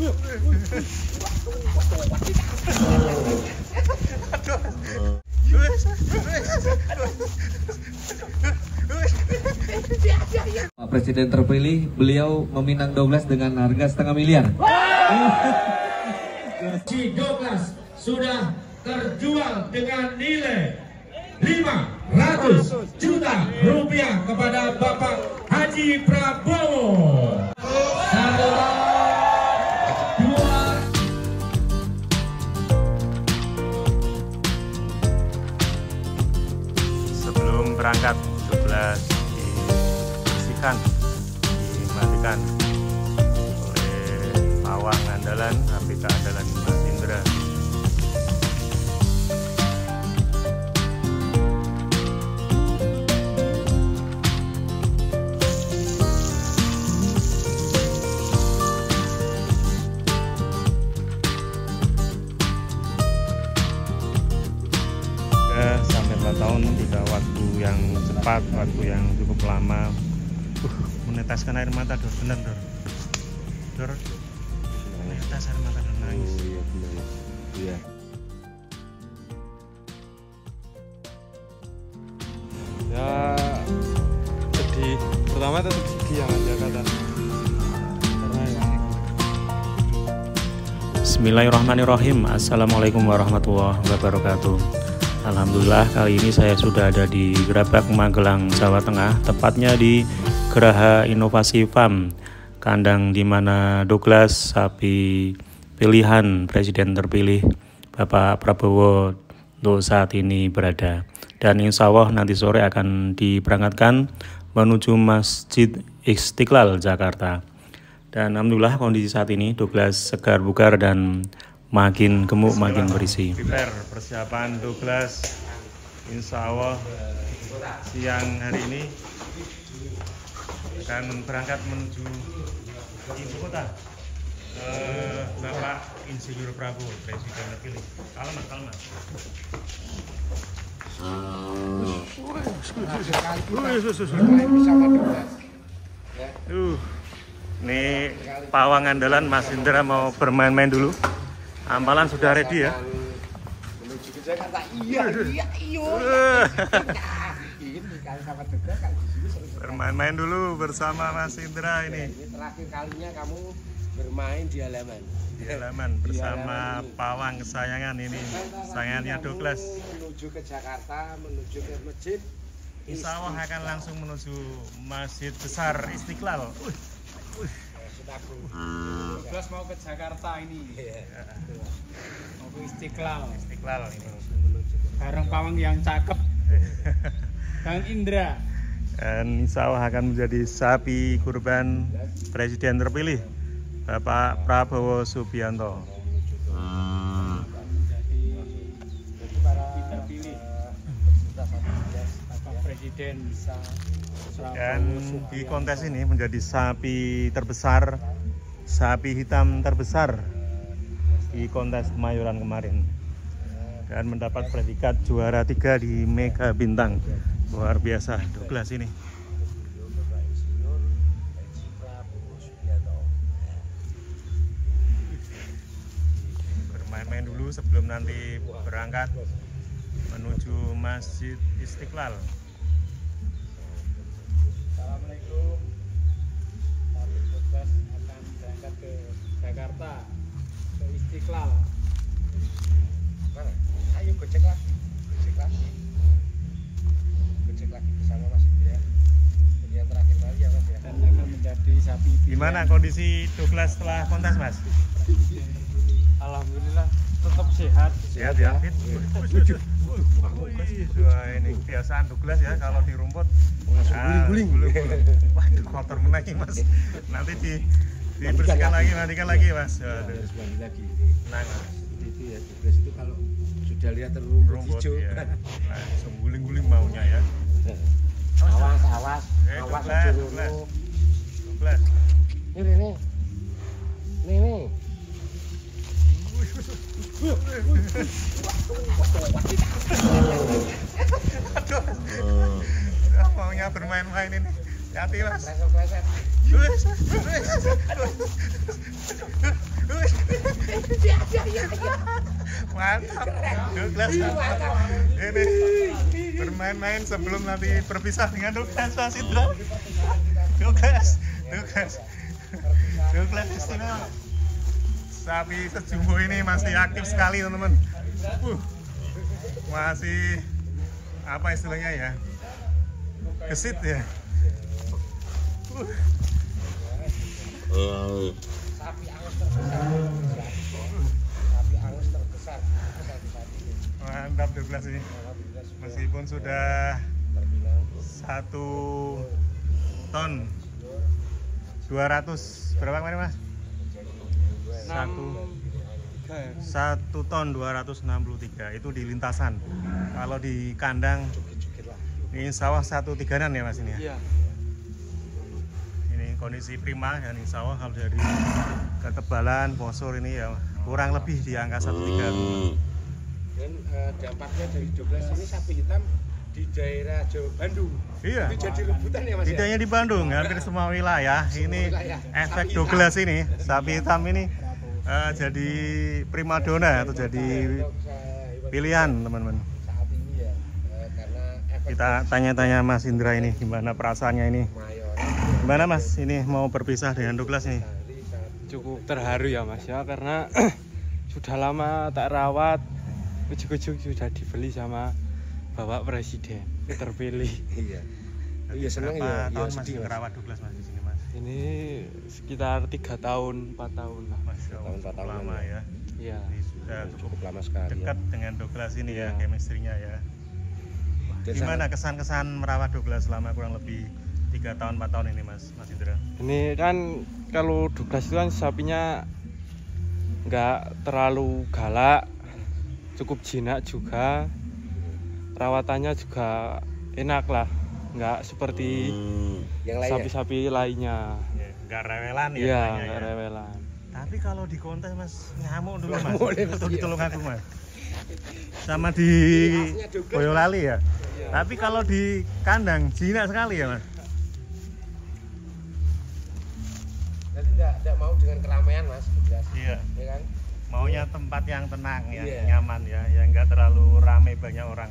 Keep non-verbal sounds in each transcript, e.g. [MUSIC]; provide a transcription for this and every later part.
Pak Presiden terpilih, beliau meminang Douglas dengan harga setengah miliar. Si Douglas sudah terjual dengan nilai 500 juta rupiah kepada Bapak Haji Prabowo. Berangkat 12 dibersihkan dimatikan oleh pawang andalan APK andalan Mas Indra cepat, waktu yang cukup lama. Uh, meneteskan air mata dor, bener dor. Dor, menetes air mata dor nangis. iya benar. Iya. ya sedih pertama tetap sedih yang ada kata karena ya, Bismillahirrahmanirrahim Assalamualaikum warahmatullahi wabarakatuh Alhamdulillah kali ini saya sudah ada di Gerabak Magelang Jawa Tengah. Tepatnya di Geraha Inovasi Farm Kandang di mana Douglas sapi pilihan Presiden terpilih Bapak Prabowo untuk saat ini berada. Dan insya Allah nanti sore akan diberangkatkan menuju Masjid Istiqlal Jakarta. Dan alhamdulillah kondisi saat ini Douglas segar bugar dan makin gemuk makin berisi. Prepare persiapan Douglas Insya Allah siang hari ini akan berangkat menuju ibu kota Eh, Bapak Insinyur Prabowo Presiden terpilih. Kalem mas, kalem mas. Uh, ini pawang andalan Mas Indra mau bermain-main dulu. Ampalan sudah ready ya. menuju ke Jakarta iya iya iya Uh, ini sama juga kalau di sini sering Bermain-main dulu bersama Mas Indra ini. Ini terakhir kalinya kamu bermain di halaman di halaman bersama pawang kesayangan ini, sayangannya Douglas. menuju ke Jakarta menuju ke masjid. Insya Allah akan langsung menuju Masjid Besar Istiqlal. Uh, Sutaku Douglas mau ke Jakarta ini. Ke Istiqlal Istiqlal ini. bareng pawang yang cakep [LAUGHS] Kang Indra Dan insya Allah akan menjadi sapi kurban Presiden terpilih Bapak Prabowo Subianto. menjadi sapi terpilih Bapak Presiden Dan di kontes ini menjadi sapi terbesar, sapi hitam terbesar di kontes Kemayoran kemarin. Dan mendapat predikat juara tiga di Mega Bintang. Luar biasa Douglas ini. Bermain-main dulu sebelum nanti berangkat menuju Masjid Istiqlal. Assalamualaikum Douglas akan berangkat ke Jakarta Istiqlal Mana? ayo gocek lagi gocek lagi gocek lagi bersama Mas Indra ini yang terakhir kali ya Mas ya dan akan menjadi sapi. Gimana kondisi Douglas setelah kontes, Mas? Alhamdulillah tetap sehat Sehat ya, wah, ini kebiasaan Douglas ya kalau di rumput. Ah, guling-guling. Waduh, kotor menaiki, Mas. Nanti di dibersihkan lagi, mandikan lagi, Mas. Waduh. harus mandi lagi. Nah, itu ya tugas itu kalau sudah lihat rumput rumput hijau [LAUGHS] ya. Langsung guling-guling maunya ya. awas awas. Eh, awas aja dulu Douglas. ini nih nih nih Ah, maunya bermain-main ini. Hati, Mas. Wih, wih, wih. mantap. Douglas ini bermain-main sebelum nanti berpisah dengan Douglas Mas Indra. Douglas Douglas. Douglas istimewa sapi sejumbo ini masih aktif sekali teman-teman. Uh, masih apa istilahnya ya? Gesit ya. Sapi angus terbesar sapi angus terbesar mantap Douglas ini. Meskipun sudah satu ton. 200 berapa kemarin mas? satu. Satu ton 263 itu di lintasan. Kalau di kandang ini sawah satu tiganan ya mas ini ya? Iya. Kondisi prima dan insya Allah kalau dari kekebalan posur ini ya kurang lebih di angka satu tiga dan eh, dampaknya dari Douglas ini sapi hitam di daerah Jawa Bandung iya itu jadi rebutan ya mas Tidak ya? hanya di Bandung, hampir semua wilayah. Ini wilayah. efek Sapi Douglas ini, sapi hitam ini eh, jadi primadona atau jadi eh, pilihan teman-teman. saat ini ya karena efek Kita tanya-tanya Mas Indra ini gimana perasaannya ini. Gimana Mas ini mau berpisah dengan Douglas saat Cukup terharu ya Mas ya karena [CLEARS THROAT] sudah lama tak rawat. Ujuk-ujuk sudah dibeli sama Bapak Presiden terpilih. iya iya Berapa ya tahun ya, Mas sedih, Mas. ngerawat Douglas Mas di sini Mas? Ini sekitar tiga tahun, 4 tahun lah. Mas tahun, empat tahun lama ya. Iya. Sudah cukup cukup lama sekali dekat ya. dengan Douglas ini ya, Iya. chemistry-nya ya. Gimana kesan-kesan merawat Douglas selama kurang lebih tiga tahun 4 tahun ini Mas Mas Indra? Ini kan kalau Douglas itu kan sapinya nggak terlalu galak, cukup jinak juga. Rawatannya juga enak lah, nggak seperti ya? sapi-sapi lainnya. Ya, nggak rewelan ya. Iya, nggak ya. rewelan. Tapi kalau di kontes mas ngamuk dulu mas, Mas, atau di iya. Tulungagung mas, sama di Boyolali ya. Tapi kalau di kandang jinak sekali ya mas. Enggak, enggak mau dengan keramaian mas Douglas Iya. ya kan Maunya tempat yang tenang ya, Iya. nyaman ya, yang nggak terlalu ramai banyak orang.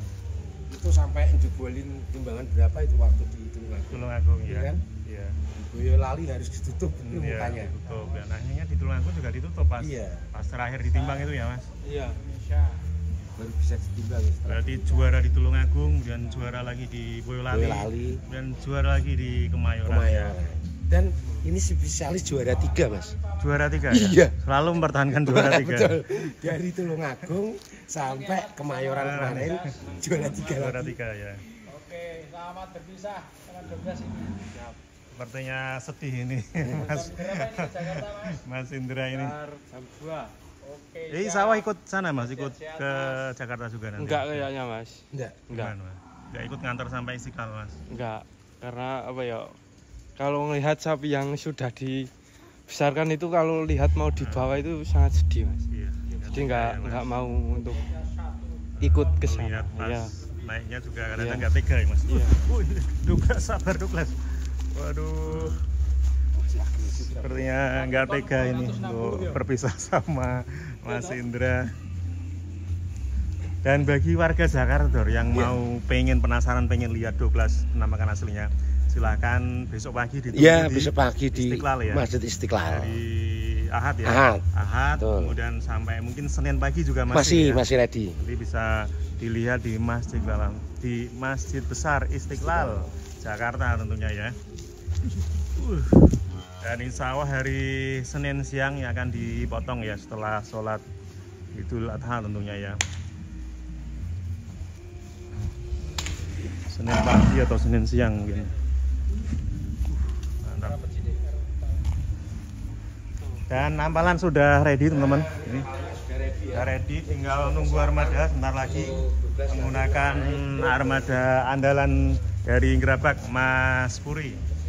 itu sampai jebolin timbangan berapa itu waktu di Tulungagung Tulungagung Iya ya. kan? Iya. Boyolali harus ditutup ini Iya, mukanya ditutup. Dan akhirnya di Tulungagung juga ditutup pas Iya. pas terakhir ditimbang itu ya mas. Iya. baru bisa ditimbang ya Berarti juara di Tulungagung, dan juara lagi di Boyolali, Boyolali dan juara lagi di Kemayoran. Kemayoran dan ini spesialis juara tiga mas Juara tiga Iya. ya? Selalu mempertahankan juara tiga. betul dari Tulungagung sampai Kemayoran kemarin juara tiga Juara lagi tiga ya. Oke, selamat berpisah dengan Douglas ini. Sepertinya sedih ini [LAUGHS] Mas Mas Indra ini. Jam 2. Oke. Jadi sawah ikut sana Mas, ikut ke Jakarta juga nanti. Enggak kayaknya, Mas. enggak Enggak. Mas? Enggak ikut ngantor sampai Istiqlal Mas. Enggak. Karena apa ya? Kalau melihat sapi yang sudah dibesarkan itu kalau lihat mau dibawa itu sangat sedih, Mas. Iya. Jadi enggak enggak mau untuk ikut ke Lihat sana. pas Ya. naiknya juga karena Iya. agak tega ya Mas. Iya. Wih, Douglas sabar Douglas. Waduh. Sepertinya nggak tega ini untuk berpisah sama Mas Indra. Dan bagi warga Jakarta yang Iya. mau pengen penasaran pengen lihat Douglas penampakan aslinya, silahkan besok pagi ditunggu Iya di besok pagi di Istiqlal ya. Masjid Istiqlal Dari Ahad ya. Ahad. Ahad, Betul. kemudian sampai mungkin Senin pagi juga masih masih. ya. masih ready Nanti bisa dilihat di Masjid Dalam di Masjid Besar Istiqlal Jakarta tentunya ya. Uh. Dan insya Allah hari Senin siang yang akan dipotong ya setelah sholat Idul Adha tentunya ya. Senin pagi atau Senin siang mungkin. Dan ampalan sudah ready teman-teman. Ini sudah ready, tinggal nunggu armada sebentar lagi menggunakan armada andalan dari Gerabak Mas Puri.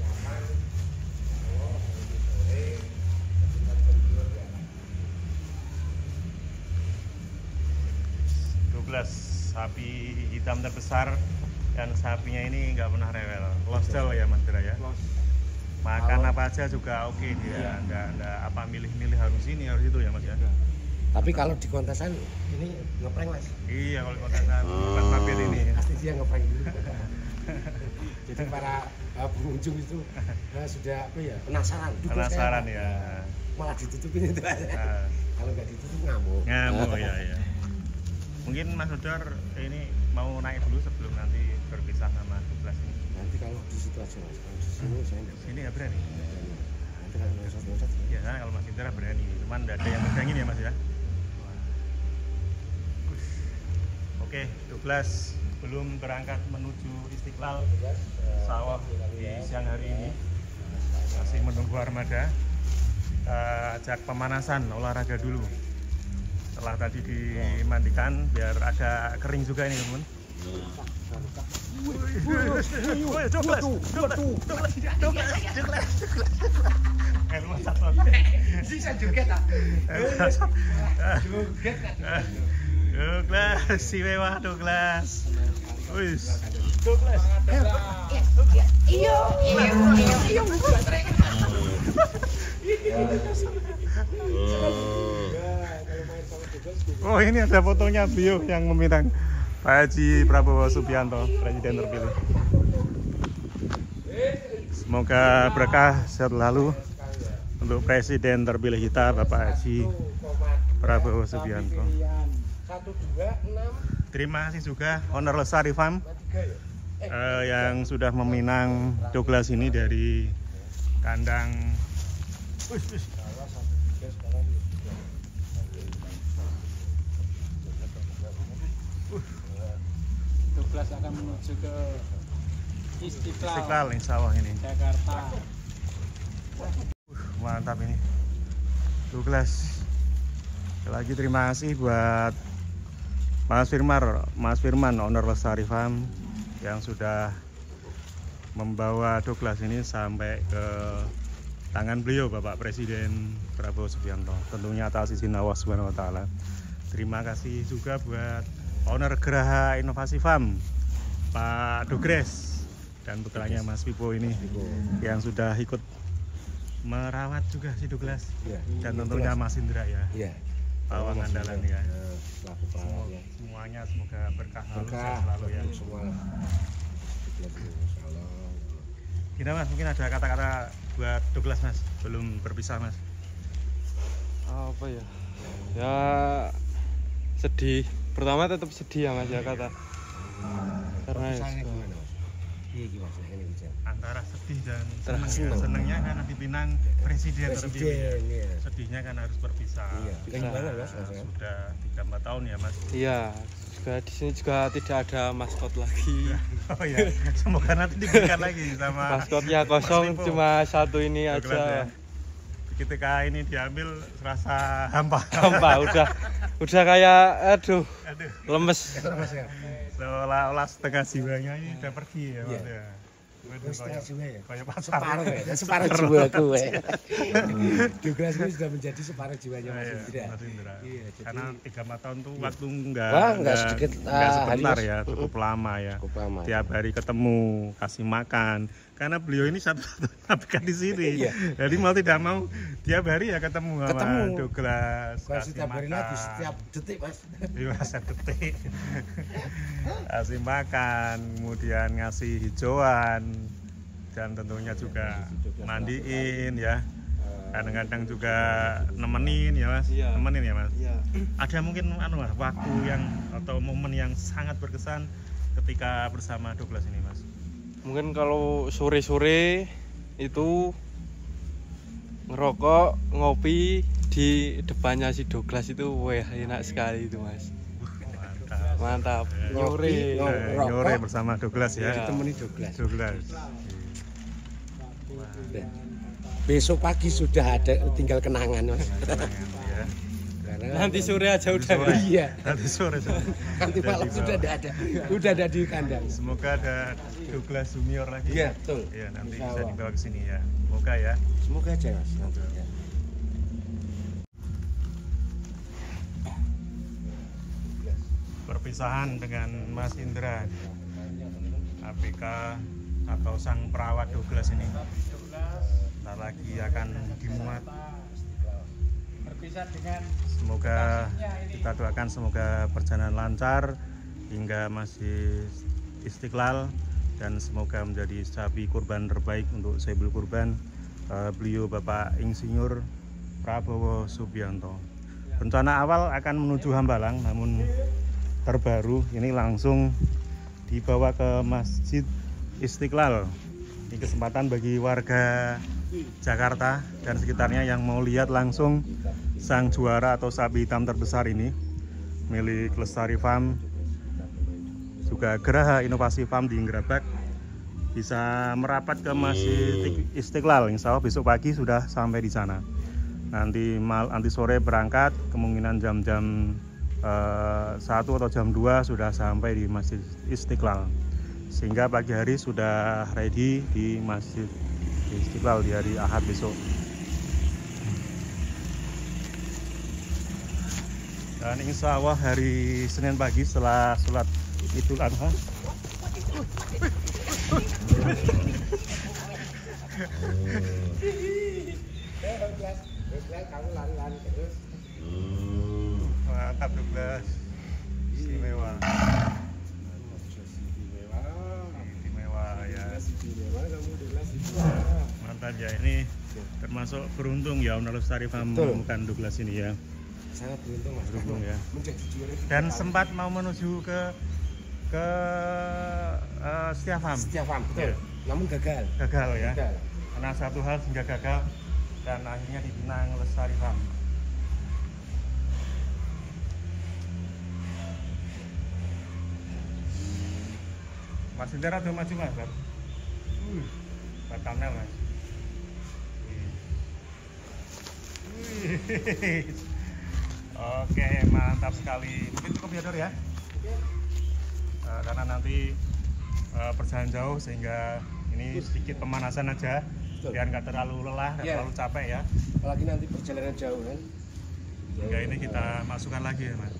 sapi hitam terbesar dan sapinya ini nggak pernah rewel lostel ya mas Dira ya makan apa aja juga oke dia nggak nggak apa milih-milih harus ini harus itu ya mas ya Tapi kalau di kontesan ini ngeprank mas. Iya kalau di kontesan bukan mabit ini. Pasti dia ngeprank dulu. Jadi para uh, pengunjung itu uh, sudah apa ya penasaran. Duh, kok saya Penasaran ya. Malah ditutupin itu. Nah, kalau nggak ditutup ngamuk. ngamuk [LAUGHS] ya ya. Mungkin Mas Udar ini mau naik dulu sebelum nanti berpisah sama Douglas ini. Nanti kalau di situ aja mas. Kalau di sini saya nggak Sini ya berani. Nanti kalau loncat-loncat. Ya kan kalau Mas Indra berani, cuman nggak ada yang megangin ya Mas ya. Oke, 12 belum berangkat menuju Istiqlal sawah di siang hari ini masih menunggu armada. Kita ajak pemanasan olahraga dulu. Setelah tadi dimandikan biar ada kering juga ini teman. Woi, Douglas, Douglas. Eh, ah. Douglas. Oh ini ada fotonya Bio yang meminang Pak Haji Prabowo Subianto, Presiden terpilih. Semoga berkah selalu untuk Presiden terpilih kita Bapak Haji Prabowo Subianto. Terima kasih juga Honor Lestari Farm eh, yang sudah meminang Douglas ini dari kandang Wih, wih. Douglas akan menuju ke Istiqlal, Istiqlal nih sawah ini Jakarta. mantap ini Douglas Sekali lagi terima kasih buat Mas Firman Mas Firman owner Lestari Farm yang sudah membawa Douglas ini sampai ke tangan beliau Bapak Presiden Prabowo Subianto tentunya atas izin Allah Subhanahu wa taala. Terima kasih juga buat owner Geraha Inovasi Farm Pak Dogres dan putranya Mas Vipo ini yang sudah ikut merawat juga si Douglas Iya. dan tentunya Mas Indra ya Iya. pawang Mas andalan Indra, ya eh, Selaku perawat ya. semuanya semoga berkah selalu Berkah selalu ya untuk semua. Gimana mas mungkin ada kata-kata buat Douglas mas belum berpisah mas Apa ya? Ya sedih. Pertama tetap sedih ya Mas ya kata. Karena ya, Misalnya gimana mas? Iya gimana? Ini bisa. antara sedih dan seneng ya. Seneng. senengnya karena dipinang presiden, terpilih Presiden ya. sedihnya kan harus berpisah Iya. Gimana mas? Nah, Mas? sudah tiga empat tahun ya mas iya juga di sini juga tidak ada maskot lagi. [LAUGHS] oh ya semoga nanti diberikan lagi sama Maskotnya Mas kosong cuma satu ini Douglas ya. Ketika ini diambil serasa hampa Gampang [LAUGHS] udah udah kayak aduh aduh lemes. Ya. seolah-olah setengah jiwanya ini udah pergi ya mas Iya. ya setengah jiwa ya. kayak pasar Separuh ya. Separuh jiwa gue. Douglas ini sudah menjadi separuh jiwanya Mas Iya, Indra. Mas Indra. Iya, jadi Karena tiga empat tahun tuh waktu enggak Wah, nggak sedikit, nggak ah, sebentar ya, cukup lama ya. cukup lama. Tiap hari ketemu, kasih makan. Karena beliau ini satu abk di sini. Iya. Jadi mau tidak mau tiap hari ya ketemu sama Ketemu. Douglas. Bukan kasih setiap hari lagi, setiap detik Mas. Iya, setiap detik. [LAUGHS] kasih makan, kemudian ngasih hijauan dan tentunya juga mandiin ya. Kadang-kadang juga nemenin ya mas, Iya. nemenin ya mas. Iya. Ada mungkin anu Mas, waktu yang atau momen yang sangat berkesan ketika bersama Douglas ini mas. Mungkin kalau sore-sore itu ngerokok, ngopi di depannya si Douglas itu wah enak sekali itu mas Mantap. mantap Eh. Nyore bersama Douglas ya. Iya. Ditemani Douglas. Douglas. Besok pagi sudah ada tinggal kenangan Mas. Kenangan, ya. Nanti sore aja udah sore. Iya. Nanti sore. Nanti malam sudah ada ada. Udah ada di kandang. Semoga ada Douglas Junior lagi. Iya, betul. Iya, nanti Insya bisa dibawa ke sini ya. Semoga ya. Semoga aja Mas. Nanti, ya. Perpisahan dengan Mas Indra. APK atau sang perawat Douglas ini. Ntar lagi akan dimuat bisa dengan semoga kita doakan semoga perjalanan lancar hingga masih istiqlal dan semoga menjadi sapi kurban terbaik untuk Saibul Kurban. Eh, beliau Bapak Insinyur Prabowo Subianto. Rencana awal akan menuju Hambalang namun terbaru ini langsung dibawa ke Masjid Istiqlal. Ini kesempatan bagi warga Jakarta dan sekitarnya yang mau lihat langsung sang juara atau sapi hitam terbesar ini milik Lestari Farm juga Geraha Inovasi Farm di Ingrabak bisa merapat ke Masjid Istiqlal Insya Allah besok pagi sudah sampai di sana. Nanti mal nanti sore berangkat kemungkinan jam-jam eh, satu atau jam 2 sudah sampai di Masjid Istiqlal. Sehingga pagi hari sudah ready di Masjid Istiqlal di hari Ahad besok dan insya Allah hari Senin pagi setelah sholat Idul Adha. Mantap Douglas istimewa. Istimewa ya. Mantap ya. Ini termasuk beruntung ya Om Lestari menemukan Douglas ini ya sangat beruntung mas. Beruntung ya. Dan sempat mau menuju ke ke eh, Setia Farm. Setiap farm betul. Iya. namun gagal. Gagal ya. Gagal. Karena satu hal sehingga gagal dan akhirnya dipinang Lestari Farm. Mas Indra tuh maju mas Bab. Uh, batalnya mas. Wih. [LAUGHS] Oke mantap sekali. Mungkin cukup ya Dor ya? Eh, karena nanti eh, perjalanan jauh sehingga ini sedikit pemanasan aja Betul. biar nggak terlalu lelah nggak Iya. terlalu capek ya. Apalagi nanti perjalanan jauh kan? Sehingga ini kita masukkan lagi ya mas.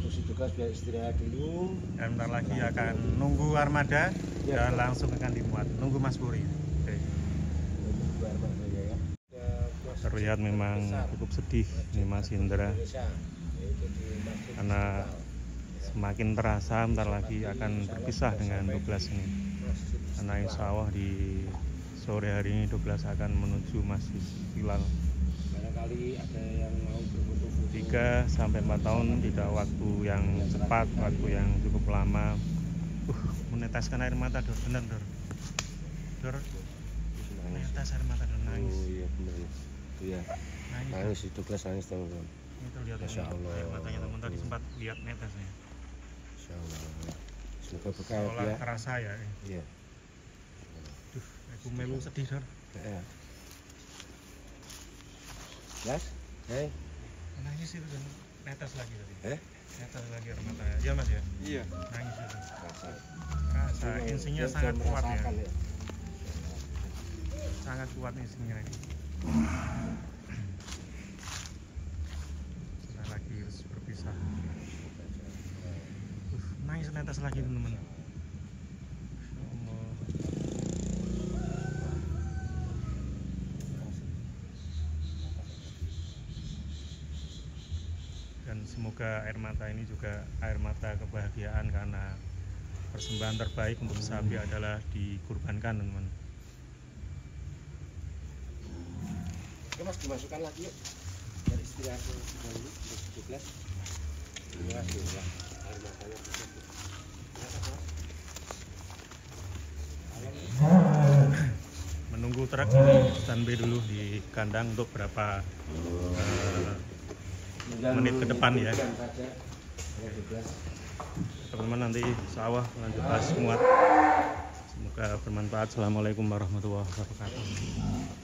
Terus juga biar istirahat dulu. Dan bentar lagi akan nunggu armada Iya, dan langsung akan dimuat. Nunggu Mas Puri Oke. Nunggu keluar Mas Jaya ya Ya, Mas terlihat memang cukup sedih nih Mas Indra. Karena semakin terasa bentar lagi akan berpisah dengan Douglas ini. Karena insya Allah di sore hari ini Douglas akan menuju Masjid berfoto-foto 3 sampai 4 tahun tidak waktu yang cepat waktu yang cukup lama. Uh, meneteskan air mata Dor. Bener Dor. Dor. Menetes air mata Dor nangis. Oh iya benar iya. Nangis Dor. nangis itu kelas nangis teman-teman lihat Masya Allah. air matanya teman tadi sempat lihat netesnya Insya Allah. Semoga berkah seolah ya terasa ya iya. Duh aku melu sedih Dor ya Mas hei. Nangis itu dan netes lagi tadi. Eh? Netes lagi air matanya iya mas ya? Iya. nangis itu. Rasa rasa insinya Dia sangat kuat ya. ya. Sangat kuat insinya ini sudah lagi berpisah. Uh, netes lagi teman-teman. Dan semoga air mata ini juga air mata kebahagiaan karena persembahan terbaik untuk sapi adalah dikurbankan teman-teman Oke mas dimasukkan lagi yuk. Dari untuk 17 Terima kasih. Ya air matanya. Ya, menunggu truk ini standby dulu di kandang untuk berapa eh, Menit ke depan ya. Jam saja, 12. teman-teman nanti sawah lanjut pas muat. Semoga bermanfaat. Assalamualaikum warahmatullahi wabarakatuh